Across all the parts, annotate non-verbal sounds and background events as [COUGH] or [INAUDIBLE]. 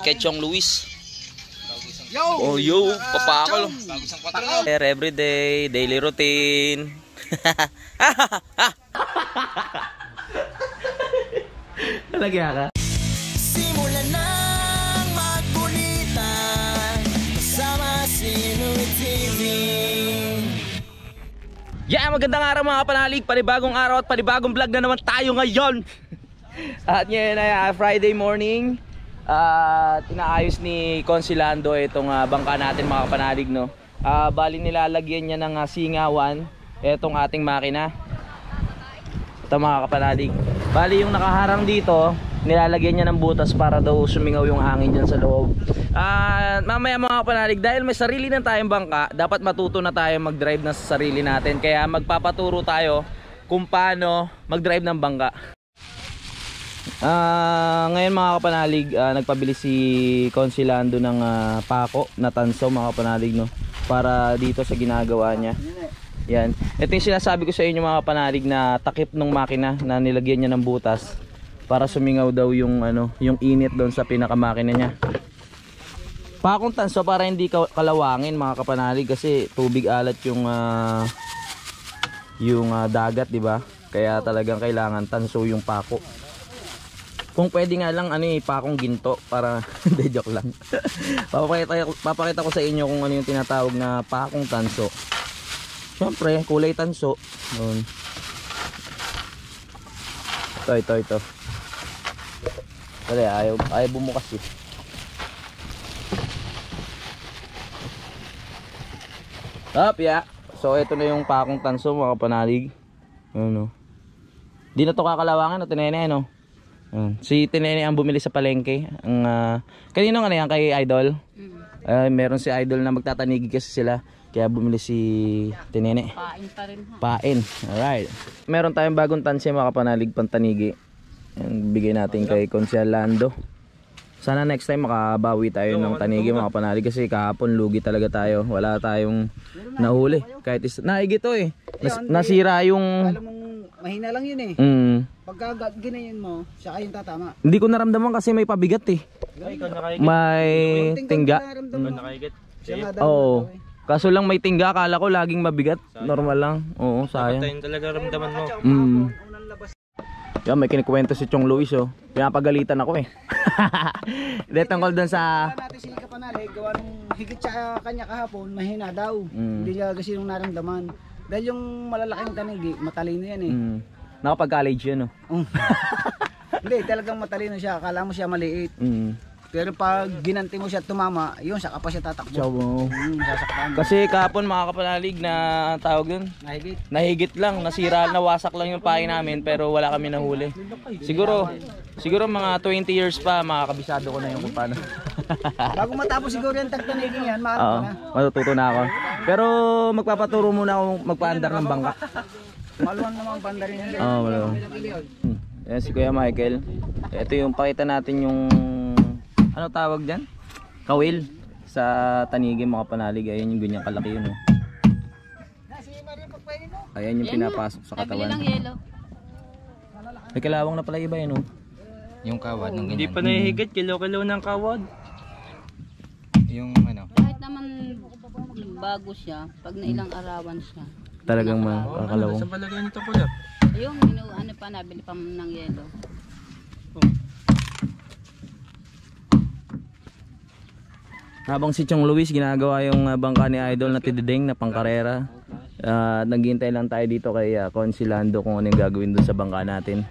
Kay Chong Luis. Yo! Oh, yo, isang 4 Hair everyday, daily routine. Talagya ka? Simulan ng magkulitan Kasama si Louie TV Yeah, magandang araw mga panalig. Panibagong araw at panibagong vlog na naman tayo ngayon. [LAUGHS] at ngayon ay ah, Friday morning. At inaayos ni Consilando itong ah, bangka natin mga panalig no. Ah, bali nilalagyan niya ng ah, singawan itong ating makina. Ito mga kapanalig. Bali yung nakaharang dito, nilalagyan niya ng butas para daw sumingaw yung hangin dyan sa loob. At mamaya mga kapanalig, dahil may sarili na tayong bangka, dapat matuto na tayo mag-drive na sa sarili natin. Kaya magpapaturo tayo kung paano mag-drive ng bangka. Ah, ngayon mga kapanalig, ah, nagpabili si Consilando ng ah, pako na tanso mga kapanalig no para dito sa ginagawa niya. Yan. Ito yung sinasabi ko sa inyo mga kapanalig na takip ng makina na nilagyan niya ng butas para sumingaw daw yung ano, yung init doon sa pinakamakina niya. Pakong tanso para hindi ka- kalawangin mga kapanalig kasi tubig alat yung ah, yung ah, dagat, 'di ba? Kaya talagang kailangan tanso yung pako. Kung pwede nga lang ano eh, pakong ginto para [LAUGHS] hindi joke lang. [LAUGHS] papakita, papakita ko sa inyo kung ano yung tinatawag na pakong tanso. Siyempre, kulay tanso. Yun. Ito, ito, ito. Dali, ayaw, ayaw bumukas eh. Up, ya. So, ito na yung pakong tanso, mga panalig. Yun, no. Di na to kakalawangan, no, tinene, no. Si Tinene ang bumili sa palengke. Ang, ah, kanino nga na yan, kay Idol? Ah, meron si Idol na magtatanigi kasi sila. Kaya bumili si Tinene. Pain pa rin ha. Pain. Alright. Meron tayong bagong tansya mga kapanalig pantanigi. Yan, bigay natin kay Consial Lando. Sana next time makabawi tayo ng tanigi mga kapanalig kasi kahapon lugi talaga tayo. Wala tayong nahuli. Kahit is naigi to eh. Nas- nasira yung Alam mong mahina lang yun eh. mm, Pagka ginayon mo, siya kayong tatama. hindi ko naramdaman kasi may pabigat eh. May tingga. Siya nga daw. Oo. Kaso lang may tingga, akala ko laging mabigat. Normal lang. Oo, sayang. talaga ramdaman mo. Mm. Yan, may kinikwento si Chong Luis oh. Pinapagalitan ako eh. [LAUGHS] Hindi, tungkol dun sa... Kaya natin si Kapanali, gawa nung higit sa kanya kahapon, mahina daw. Mm. Hindi niya kasi nung naramdaman. Dahil yung malalaking tanigi, matalino yan eh. Mm. Nakapag-college yun oh. Mm. [LAUGHS] Hindi, talagang matalino siya. Akala mo siya maliit. Mm. Pero pag ginanti mo siya at tumama, yun, saka pa siya tatakbo. Ciao mo. Mm, sasaktan. Kasi kahapon mga kapanalig na tawag dun. Nahigit. Nahigit lang, nasira, nawasak lang yung pain namin pero wala kami nahuli. Siguro, siguro mga 20 years pa makakabisado ko na yung kung paano. [LAUGHS] Bago matapos siguro yung tagtanigin yan, maano Oo, na. matututo na ako. Pero magpapaturo muna ako magpaandar ng bangka. Maluwan naman banda rin. Oo, wala. Hmm. Yan si Kuya Michael. Ito yung pakita natin yung ano tawag diyan? Kawil sa tanigi mga panalig. Ayan yung ganyan kalaki yun. Oh. Ayan yung pinapasok sa ng katawan. May kalawang na pala iba yun. Oh. Yung kawad ng Hindi ganyan. pa nahihigit, kilo-kilo ng kawad. Yung ano. Kahit naman bago siya, pag nailang arawan siya. Talagang makakalawang. Sa palagay nito pala. Yung inu ano pa nabili pa ng yelo. Habang si Chong Luis ginagawa yung uh, bangka ni Idol na tidideng na pangkarera. Uh, naghihintay lang tayo dito kay uh, Consilando kung ano yung gagawin dun sa bangka natin.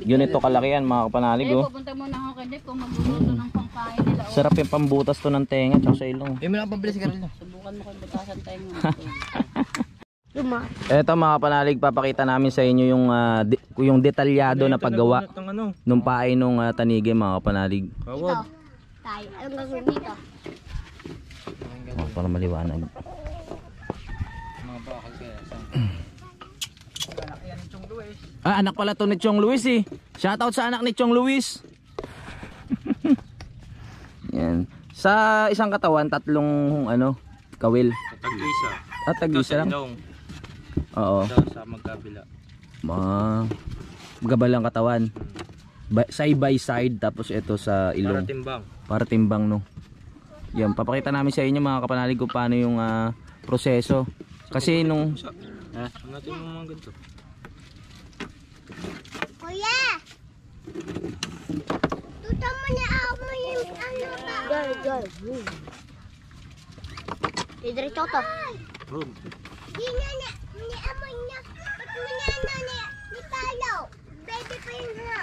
Yun ito kalaki yan mga kapanalig Eh, oh. pupunta muna ako kay Dave kung magluluto ng pangkain nila. O, Sarap yung pambutas to ng tenga tsaka sa ilong. Eh, may pambili si Carol na. subukan mo kung butasan tayo [LAUGHS] mo. Eto mga panalig, papakita namin sa inyo yung ah, di- yung detalyado na paggawa Ng ano, nung paay nung uh, tanigi mga panalig. kawad. Tayo, anong gagawin dito? Oh, para maliwanag. Mga bakal kaya. Ah, anak pala to ni Chong Luis eh. Shoutout sa anak ni Chong Luis. [LAUGHS] Yan. Sa isang katawan, tatlong ano, kawil. Tag-isa. At Ito tag-isa sa lang. Oo. Ito sa magkabila. Ma gabal ang katawan. Ba- side by side tapos ito sa Para ilong timbang. para timbang no. Yan, papakita namin sa inyo mga kapanalig kung paano yung ah, proseso. Kasi nung Ha? Natin yung mga ganito? Kuya! Tuta mo na ako mo yung ano ba? Girl, girl. Didiretso to. Rob. Di na na. Ni amo niya. Ba't mo na na ni, ni Palo? Baby pa yun ha.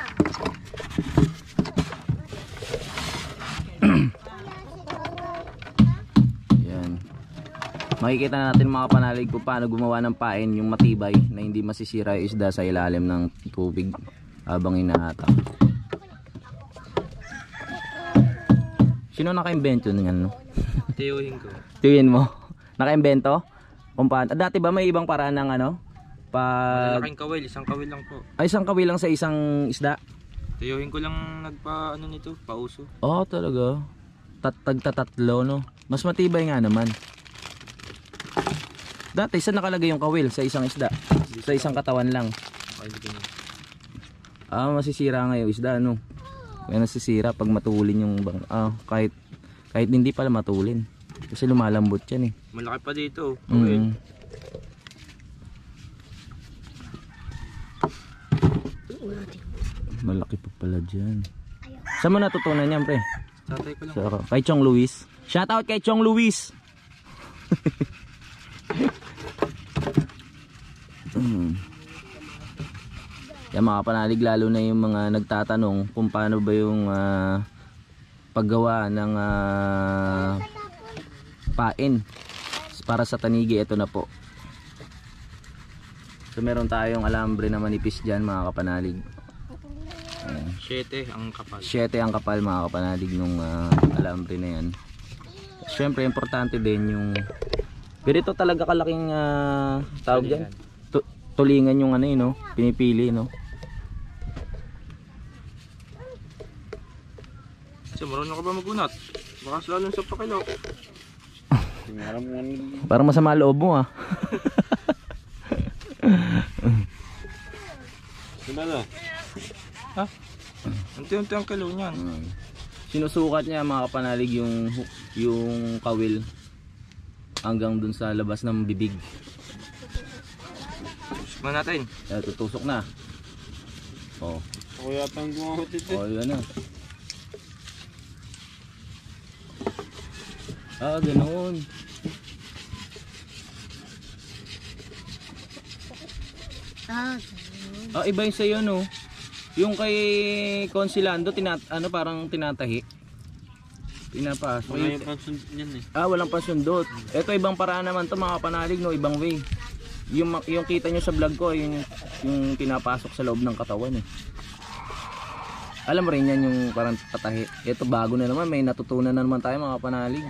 Yan. Makikita na natin mga panalig kung paano gumawa ng pain yung matibay na hindi masisira yung isda sa ilalim ng tubig habang inahatak. Sino naka-invento niyan no? Tiyuhin ko. Tingin mo? [LAUGHS] Naka-invento? Kung paano? Dati ba may ibang paraan ng ano? Pag... Malaking kawil, isang kawil lang po. Ay, isang kawilang sa isang isda? Tiyuhin ko lang nagpa ano nito, pauso. Oh, talaga. Tat tagtatatlo, no? Mas matibay nga naman. Dati, saan nakalagay yung kawil? Sa isang isda? Sa isang katawan lang. Ah, masisira nga yung isda, no? Kaya nasisira pag matulin yung bang... Ah, kahit, kahit hindi pala matulin. Kasi lumalambot yan eh. Malaki pa dito. oh. Kawil. Mm. Malaki pa pala dyan. Saan mo natutunan yan, pre? Tatay ko lang. Sa, kay Chong Luis. Shoutout kay Chong Luis. [LAUGHS] mm. Yan mga panalig lalo na yung mga nagtatanong kung paano ba yung ah, paggawa ng ah, pain para sa tanigi ito na po. So meron tayong alambre na manipis dyan mga kapanalig. Siyete ang kapal. 7 ang kapal mga kapanalig nung ah, alambre na yan. Siyempre importante din yung pero ito talaga kalaking ah, tawag dyan. Tu- tulingan yung ano yun, no? Pinipili, no? Kasi marunong ka ba magunat? Baka slalom sa pakilo. Parang masama loob mo, ah. Unti-unti ang kilo niyan. Sinusukat niya mga kapanalig yung yung kawil hanggang dun sa labas ng bibig. Suman natin. Kaya tutusok na. Oh. Ako yata ang gumamit ito. Oh, yun na. Ah, ganoon. Ah, Ah, iba yung sa'yo, no? Yung kay Consilando, tinat ano, parang tinatahi. Pinapasok. Yung- pansundot niyan eh. Ah, walang pasundot. Ito ibang paraan naman to mga panalig, no? Ibang way. Yung, yung kita nyo sa vlog ko, yung, yung pinapasok sa loob ng katawan, eh. Alam mo rin yan yung parang patahi. Ito bago na naman, may natutunan na naman tayo mga panalig.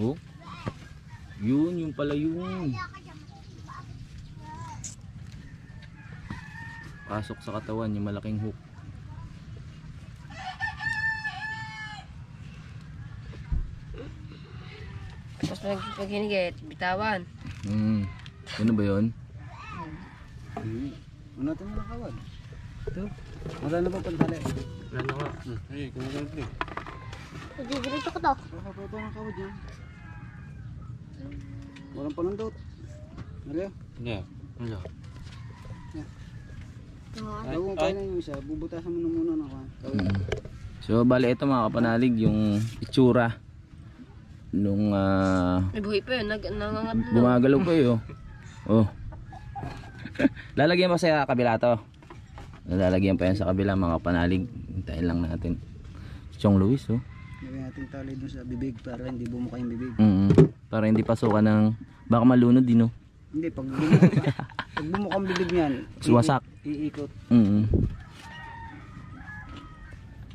Oh. Yun, yung pala yun. Pasok sa katawan, yung malaking hook. Tapos pag, pag hinigit, bitawan. Hmm. Ano ba yun? Ano natin mga kawad? Ito. Wala na ba pantali? Ano nga? didiretso ko to. Kakapapa ng kawad yan. Walang panundot. Ano yun? Hindi. Wala. Ayaw kong kainin yung isa. Bubutasan mo na muna ng. Mm. So bali ito mga kapanalig yung itsura nung ah, May buhay pa yun, nag, nangangatlo. gumagalaw pa yun. Oh. [LAUGHS] Lalagyan pa sa kabila to. Lalagyan pa yan sa kabila mga kapanalig. Hintayin lang natin. Chong Luis oh. Lagyan natin tali dun sa bibig para hindi bumuka yung bibig. Mm Para hindi pasukan ng baka malunod din oh. Hindi, pag [LAUGHS] pag bumuka ang bibig niyan, Suwasak. ii- iikot. Mm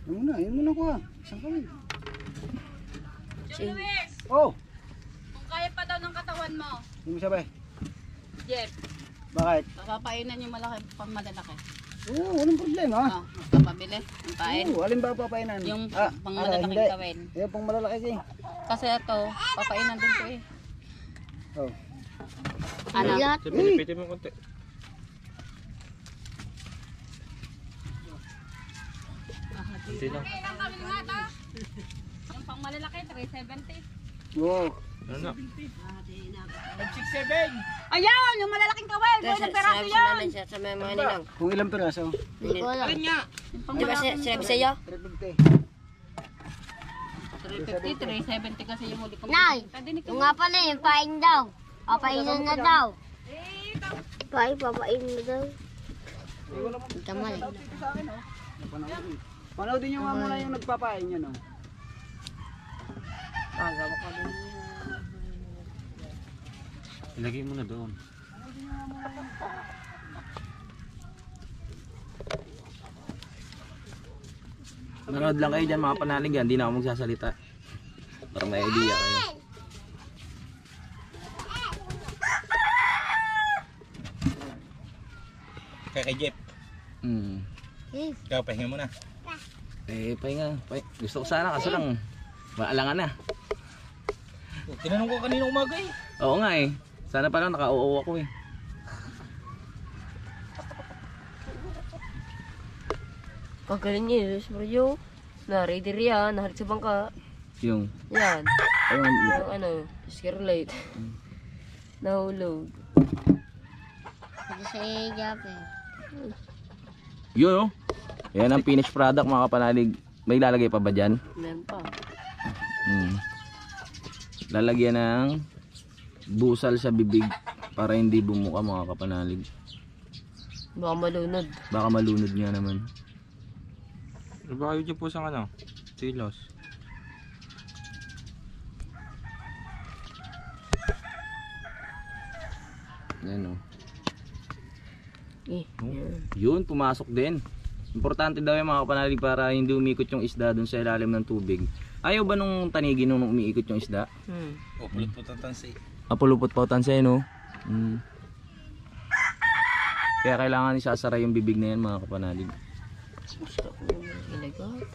Yun muna, yun muna ko ah. Isang kawad. Si, Oh! Kung kaya pa daw ng katawan mo, Yung sabay. Jeff, Bakit? papapainan yung malaki pang malalaki. Oo, walang problema. Oh, mabili. Ang pain. Oo, alin ba papainan? Yung ah, pang ah, malalaking ah, kawain. Yung pang malalaki si. Kasi ito, papainan din ko eh. Oh. Ano? Sa pinipitin mo konti. Ah, konti lang. Yung pang malalaki, 370. Oo. Ano na? Ayan, yung malalaking kawel. Kaya sa- sinabi sa namin sa, sa mga mga nilang. Kung ilang piraso? Hindi ko alam. Yung pang Di ba sinabi sa iyo? 350. 350, 370 kasi yung huli ko. Nay, yung nga pala yung pain daw. Papainan na daw. Pai, papain na daw. Tama eh. Panoodin nyo nga muna yung nagpapain yun, oh. Ilagay mo na doon. Nanood lang kayo dyan mga panalig yan, hindi na ako magsasalita. Para may idea kayo. Kaya kay Jeff, Hmm. ikaw pahinga mo na. Eh, pahinga. Pah- Gusto ko sana kaso lang, maalangan na. Tinanong ko kanina umaga eh. Oo nga eh. Sana pa lang naka-oo ako eh. Kagaling niya, Luis Mario. Na-ready riyan, nahalit sa bangka. Yung, Yan. ayun, Yung ano, skirlight. [LAUGHS] Nahulog. Ito si Jape. yun oh. Yan ang finished product mga kapanalig. May lalagay pa ba dyan? Meron pa. Hmm. Lalagyan ng busal sa bibig para hindi bumuka mga kapanalig. Baka malunod. Baka malunod nga naman. Ano ba kayo dyan po sa ano? Silos. Yan oh. Eh, yan. Yun, pumasok din. Importante daw yung mga kapanalig para hindi umikot yung isda dun sa ilalim ng tubig. Ayaw ba nung tanigi nung umiikot yung isda? Hmm. O, pulot po tatansi. Apulupot pa tansay no? Mm. Kaya kailangan isasara yung bibig na yan mga kapanalig. Gusto ko yung ilagot.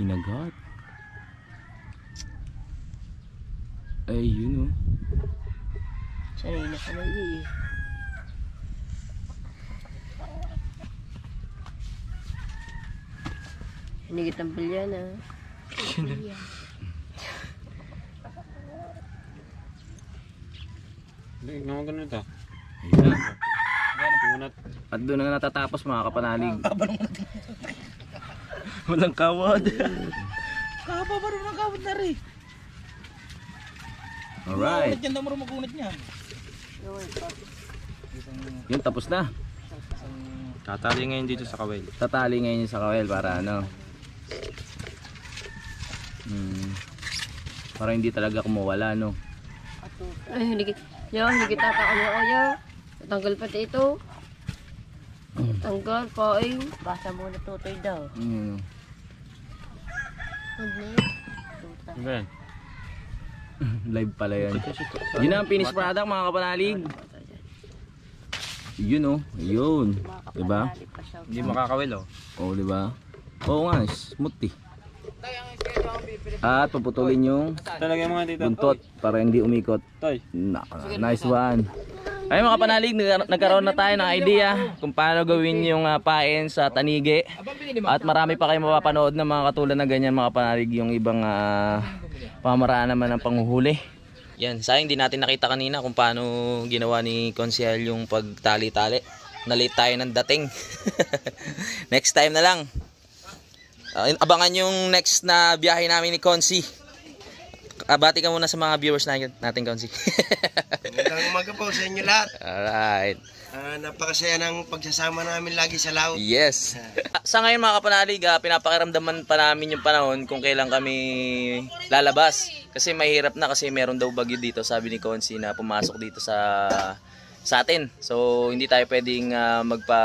Kinagat. Ay, yun oh. Sanay na sanay eh. Hinigit ang pilyan ah. Hindi, naman ganun ito. Ayan. At doon na natatapos mga kapanalig. Walang kawad. Kaba ba rin ang kawad na rin? Alright. Yan daw marunong magunit niya. Yun, tapos na. Tatali ngayon dito sa kawel. Tatali ngayon sa kawel para ano. Hmm. Para hindi talaga kumawala, no? Ay, hinigit. Yo, hinigit ata ano ko yo. Tanggal pati ito. Tanggal pa eh. Basa mo na tutoy daw. Hmm. Ben. [LAUGHS] Live pala yun. Yun na ang finished product mga kapanalig. Yun oh. Yun. Diba? Hindi makakawel oh. Oo, diba? Oo nga, smooth eh. At puputulin yung Talagay mo nga dito. buntot para hindi umikot. Toy. Naka, nice one. Ay mga kapanalig, nag- nagkaroon na tayo ng idea kung paano gawin yung ah, pain sa tanige. At marami pa kayong mapapanood ng mga katulad na ganyan mga kapanalig yung ibang ah, pamaraan naman ng panghuhuli. Yan, sayang di natin nakita kanina kung paano ginawa ni Konsehal yung pagtali-tali. Na-late tayo ng dating. [LAUGHS] next time na lang. Ah, abangan yung next na biyahe namin ni Konsi. Abati ka muna sa mga viewers natin, natin Konsi. [LAUGHS] Magandang umaga po sa inyo lahat. Alright. Ah, napakasaya ng pagsasama namin lagi sa laut. Yes. sa ngayon mga kapanalig, ah, pinapakiramdaman pa namin yung panahon kung kailan kami lalabas. Kasi mahirap na kasi meron daw bagyo dito, sabi ni Konsi na pumasok dito sa sa atin. So hindi tayo pwedeng ah, magpa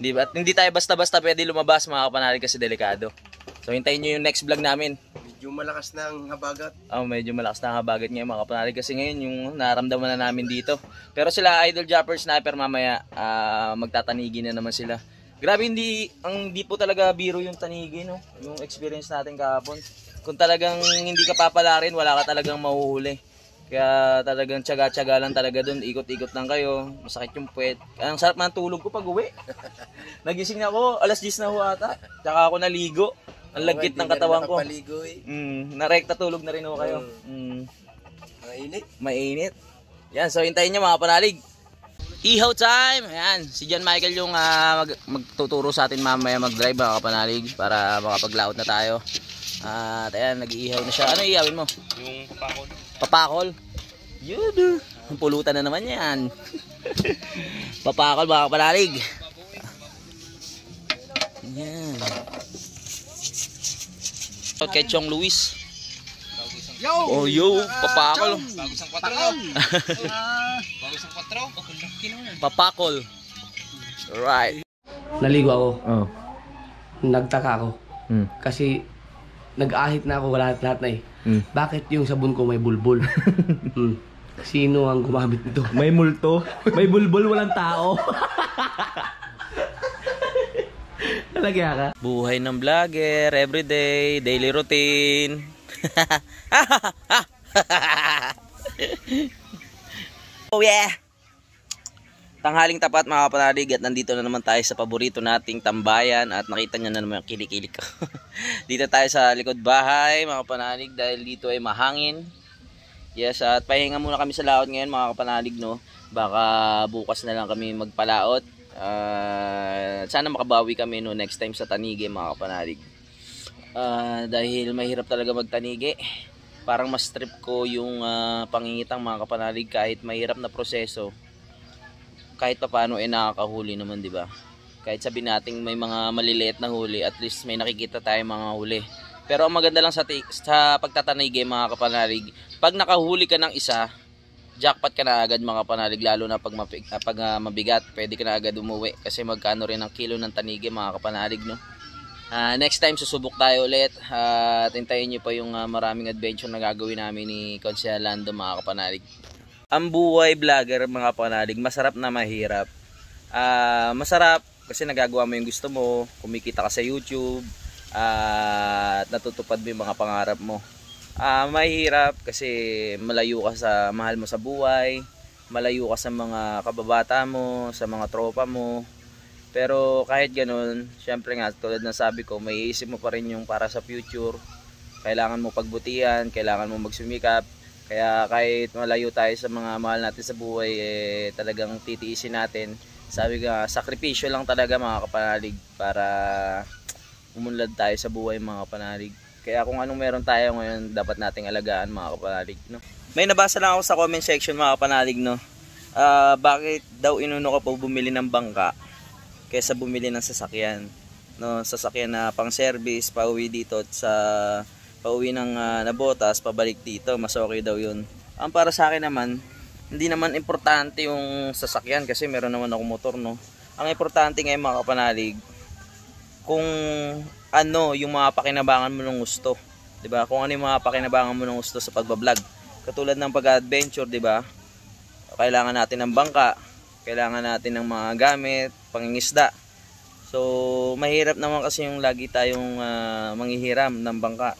hindi at hindi tayo basta-basta pwede lumabas mga kapanalig kasi delikado. So hintayin niyo yung next vlog namin. Medyo malakas na ang habagat. Oh, medyo malakas na ang habagat ngayon mga kapanalig kasi ngayon yung naramdaman na namin dito. Pero sila Idol Japper Sniper mamaya ah, magtatanigi na naman sila. Grabe hindi ang di po talaga biro yung tanigi no. Yung experience natin kahapon. Kung talagang hindi ka papala rin, wala ka talagang mahuhuli. Kaya talagang tsaga-tsaga lang talaga doon. Ikot-ikot lang kayo. Masakit yung puwet. Ang sarap ng tulog ko pag uwi. [LAUGHS] Nagising ako, alas 10 na ho ata. Tsaka ako naligo. Ang lagkit ng katawan ko. Paligo eh. Mm, narekta tulog na rin ho kayo. Mm, Mainit. mainit. Yan, so hintayin nyo mga panalig. Ihaw time! Ayan, si John Michael yung ah, mag, magtuturo sa atin mamaya mag-drive mga kapanalig para makapag-layout na tayo. At ayan, nag-iihaw na siya. Ano iihawin mo? Yung papakol. Papakol. Yun. Ang pulutan na naman yan. [LAUGHS] Papakol mga kapanalig. Yan. Shout kay Chong Luis. Yo! Oh, yo, papakol. Bago isang 4 no? Bago isang 4. Papakol. Right. Naligo ako. Oh. Nagtaka ako. Mm. Kasi nag-ahit na ako wala lahat na eh. Mm. Bakit yung sabon ko may bulbul? [LAUGHS] mm. Sino ang gumamit nito? May multo. May bulbul, walang tao. Talaga ka? Buhay ng vlogger, everyday, daily routine. [LAUGHS] oh yeah! Tanghaling tapat mga kapanalig at nandito na naman tayo sa paborito nating tambayan at nakita nyo na naman yung kilikili ko. [LAUGHS] dito tayo sa likod bahay mga kapanalig dahil dito ay mahangin. Yes, at pahinga muna kami sa laot ngayon mga kapanalig no. Baka bukas na lang kami magpalaot. Ah, sana makabawi kami no next time sa Tanige mga kapanalig. Ah, dahil mahirap talaga magtanige. Parang mas trip ko yung ah, pangingitang mga kapanalig kahit mahirap na proseso. Kahit pa paano eh nakakahuli naman, di ba? Kahit sabi nating may mga maliliit na huli, at least may nakikita tayo mga huli. Pero ang maganda lang sa, sa pagtatanige mga kapanalig, pag nakahuli ka ng isa, jackpot ka na agad mga kapanalig, lalo na pag, mapig, ah, pag ah, mabigat, pwede ka na agad umuwi. Kasi magkano rin ang kilo ng tanige mga kapanalig, no? Ah, next time susubok tayo ulit at hintayin nyo pa yung ah, maraming adventure na gagawin namin ni Consia Lando mga kapanalig. Ang buhay vlogger mga kapanalig, masarap na mahirap. Ah, masarap kasi nagagawa mo yung gusto mo, kumikita ka sa YouTube, ah, at natutupad mo yung mga pangarap mo. Ah, mahirap kasi malayo ka sa mahal mo sa buhay, malayo ka sa mga kababata mo, sa mga tropa mo. Pero kahit ganun, syempre nga tulad ng sabi ko, may isip mo pa rin yung para sa future. Kailangan mo pagbutihan, kailangan mo magsumikap. Kaya kahit malayo tayo sa mga mahal natin sa buhay, eh, talagang titiisin natin. Sabi nga, sakripisyo lang talaga mga kapanalig para umunlad tayo sa buhay mga kapanalig. Kaya kung anong meron tayo ngayon, dapat nating alagaan mga kapanalig. No? May nabasa lang ako sa comment section mga kapanalig. No? Ah, bakit daw inuno ka po bumili ng bangka kaysa bumili ng sasakyan? No, sasakyan na pang service, pauwi dito sa pauwi ng ah, nabotas, pabalik dito, mas okay daw yun. Ang para sa akin naman, hindi naman importante yung sasakyan kasi meron naman ako motor, no. Ang importante ngayon mga kapanalig, kung ano yung mga pakinabangan mo ng gusto. 'Di ba? Kung ano yung mga pakinabangan mo ng gusto sa pagbablog. Katulad ng pag-adventure, 'di ba? Kailangan natin ng bangka, kailangan natin ng mga gamit, pangingisda. So, mahirap naman kasi yung lagi tayong ah, manghihiram ng bangka.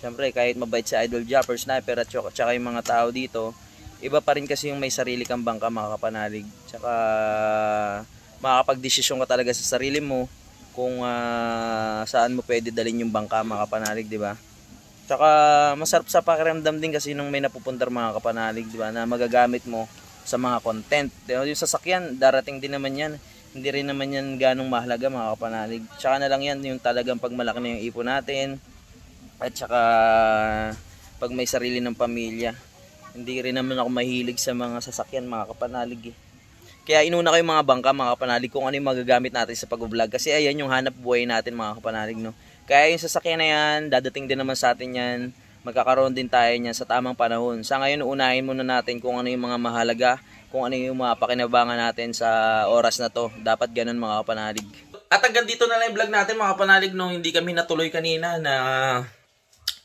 Siyempre, kahit mabait si Idol Japper, Sniper at tsaka, yung mga tao dito, iba pa rin kasi yung may sarili kang bangka mga kapanalig. Tsaka makakapag-desisyon ka talaga sa sarili mo kung ah, saan mo pwede dalhin yung bangka mga kapanalig, di ba? Tsaka masarap sa pakiramdam din kasi nung may napupuntar mga kapanalig, di ba, na magagamit mo sa mga content. Yung sasakyan, darating din naman yan. Hindi rin naman yan ganong mahalaga mga kapanalig. Tsaka na lang yan yung talagang pagmalaki na yung ipon natin. At tsaka pag may sarili ng pamilya. Hindi rin naman ako mahilig sa mga sasakyan mga kapanalig eh. Kaya inuna ko yung mga bangka mga kapanalig kung ano yung magagamit natin sa pag-vlog. Kasi ayan yung hanap buhay natin mga kapanalig no. Kaya yung sasakyan na yan, dadating din naman sa atin yan. Magkakaroon din tayo niyan sa tamang panahon. Sa ngayon, unahin muna natin kung ano yung mga mahalaga, kung ano yung mga pakinabangan natin sa oras na to. Dapat ganun mga kapanalig. At hanggang dito na lang yung vlog natin mga kapanalig no. Hindi kami natuloy kanina na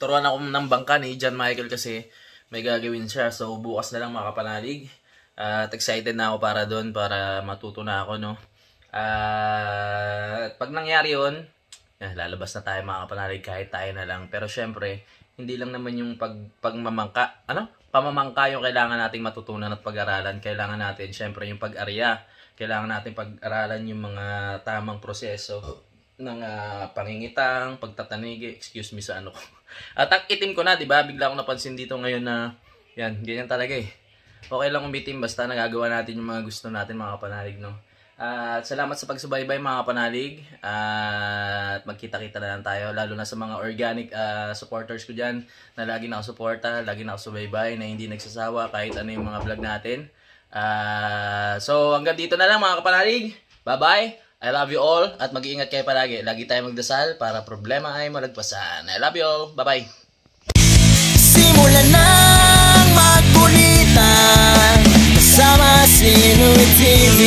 turuan ako ng bangka ni John Michael kasi may gagawin siya. So bukas na lang mga kapanalig. At excited na ako para doon para matuto na ako no. At pag nangyari yun, eh, lalabas na tayo mga kapanalig kahit tayo na lang. Pero syempre, hindi lang naman yung pag, pagmamangka, ano? pamamangka yung kailangan nating matutunan at pag-aralan. Kailangan natin, syempre, yung pag-arya. Kailangan natin pag-aralan yung mga tamang proseso ng ah, pangingitang, pagtatanigi, excuse me sa ano ko. [LAUGHS] At ang itim ko na, di ba? Bigla akong napansin dito ngayon na, yan, ganyan talaga eh. Okay lang umitim, basta nagagawa natin yung mga gusto natin, mga kapanalig, no? At salamat sa pagsubaybay mga kapanalig. At magkita-kita na lang tayo, lalo na sa mga organic ah, supporters ko dyan, na lagi nakasuporta, lagi nakasubaybay, na hindi nagsasawa kahit ano yung mga vlog natin. Ah, so hanggang dito na lang mga kapanalig. Bye-bye. I love you all at mag-iingat kayo palagi. Lagi tayo magdasal para problema ay malagpasan. I love you. Bye-bye. Simulan ng magkulitan Kasama si Louie TV